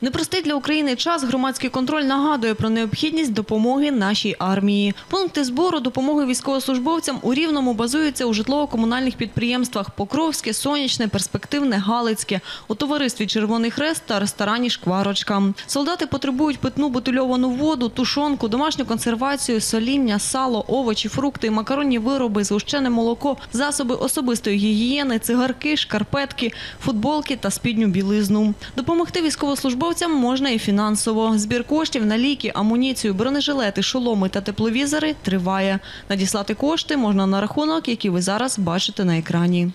Непростий для України час громадський контроль нагадує про необхідність допомоги нашій армії. Пункти збору допомоги військовослужбовцям у Рівному базуються у житлово-комунальних підприємствах Покровське, Сонячне, Перспективне, Галицьке, у товаристві Червоний Хрест та ресторані Шкварочка. Солдати потребують питну бутильовану воду, тушонку, домашню консервацію, соління, сало, овочі, фрукти, макаронні вироби, згущене молоко, засоби особистої гігієни, цигарки, шкарпетки, футболки та спідню білизну. Допомогти військовослужбовцям можна і фінансово. Збір коштів на ліки, амуніцію, бронежилети, шоломи та тепловізори триває. Надіслати кошти можна на рахунок, який ви зараз бачите на екрані.